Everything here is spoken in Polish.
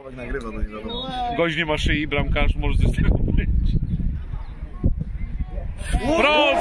nagrywa, no. Gość nie ma szyi, bramkarz może coś z tego być. Proszę!